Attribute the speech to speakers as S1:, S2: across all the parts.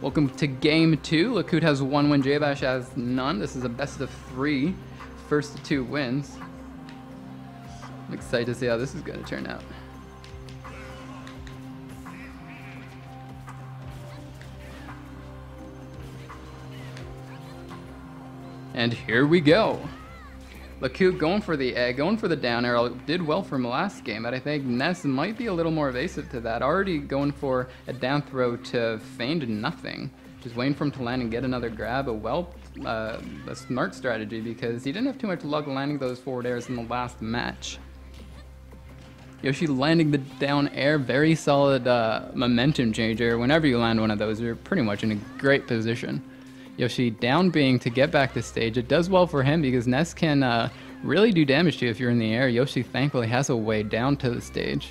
S1: Welcome to game two. Lacoot has one win, Jbash has none. This is a best of three, first two wins. I'm excited to see how this is going to turn out. And here we go. Lacoot going for the egg, going for the down arrow, did well from last game, but I think Ness might be a little more evasive to that. Already going for a down throw to feigned nothing. Just waiting for him to land and get another grab. A well, uh, a smart strategy because he didn't have too much luck landing those forward airs in the last match. Yoshi landing the down air, very solid uh, momentum changer. Whenever you land one of those, you're pretty much in a great position. Yoshi down being to get back to stage. It does well for him because Ness can uh, really do damage to you if you're in the air. Yoshi thankfully has a way down to the stage.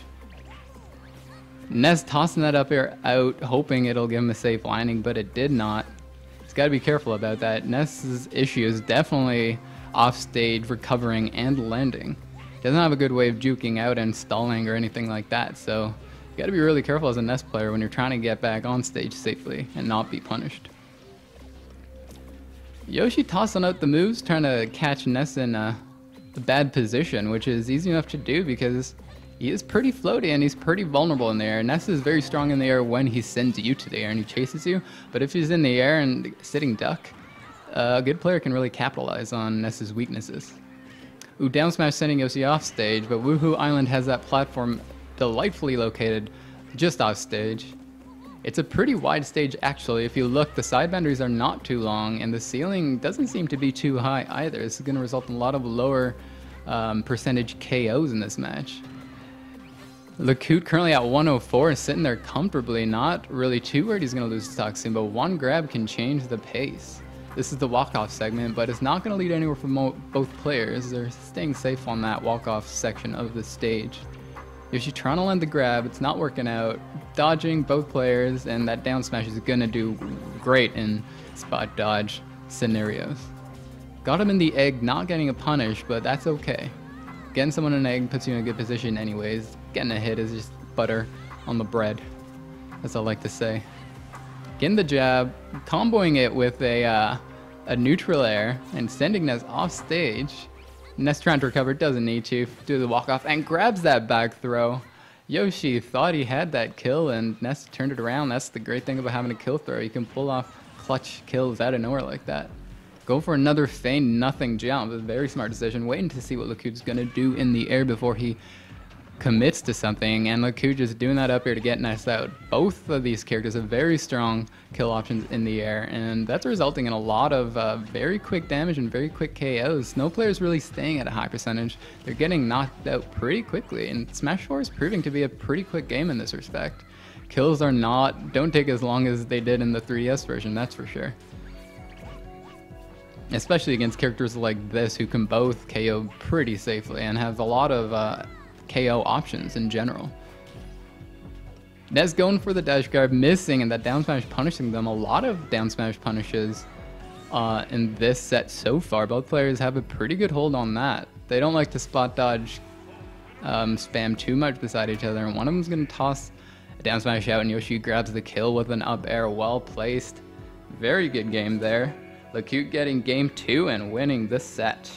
S1: Ness tossing that up air out, hoping it'll give him a safe landing, but it did not. He's got to be careful about that. Ness's issue is definitely off stage, recovering, and landing. He doesn't have a good way of juking out and stalling or anything like that, so you got to be really careful as a Ness player when you're trying to get back on stage safely and not be punished. Yoshi tossing out the moves, trying to catch Ness in uh, the bad position, which is easy enough to do because he is pretty floaty and he's pretty vulnerable in the air. Ness is very strong in the air when he sends you to the air and he chases you, but if he's in the air and sitting duck, uh, a good player can really capitalize on Ness's weaknesses. Ooh, down smash sending Yoshi off stage, but Wuhu Island has that platform delightfully located just off stage. It's a pretty wide stage actually. If you look, the side boundaries are not too long and the ceiling doesn't seem to be too high either. This is going to result in a lot of lower um, percentage KOs in this match. Lacoot currently at 104 and sitting there comfortably, not really too worried he's going to lose to Toxin, but one grab can change the pace. This is the walk-off segment, but it's not going to lead anywhere for both players. They're staying safe on that walk-off section of the stage. Yoshi trying to land the grab, it's not working out. Dodging both players, and that down smash is gonna do great in spot dodge scenarios. Got him in the egg, not getting a punish, but that's okay. Getting someone an egg puts you in a good position anyways. Getting a hit is just butter on the bread, as I like to say. Getting the jab, comboing it with a, uh, a neutral air, and sending us off stage Ness trying to recover, doesn't need to. Do the walk off and grabs that back throw. Yoshi thought he had that kill and Ness turned it around. That's the great thing about having a kill throw. You can pull off clutch kills out of nowhere like that. Go for another feign nothing jump. A very smart decision. Waiting to see what Lacoot's going to do in the air before he commits to something, and Laku just doing that up air to get Ness out. Both of these characters have very strong kill options in the air, and that's resulting in a lot of uh, very quick damage and very quick KOs. No player's really staying at a high percentage. They're getting knocked out pretty quickly, and Smash 4 is proving to be a pretty quick game in this respect. Kills are not, don't take as long as they did in the 3DS version, that's for sure. Especially against characters like this who can both KO pretty safely and have a lot of uh, KO options in general. Ness going for the dash guard, missing, and that down smash punishing them. A lot of down smash punishes uh, in this set so far. Both players have a pretty good hold on that. They don't like to spot dodge um, spam too much beside each other, and one of them's going to toss a down smash out, and Yoshi grabs the kill with an up air well placed. Very good game there. Lacoot getting game two and winning this set.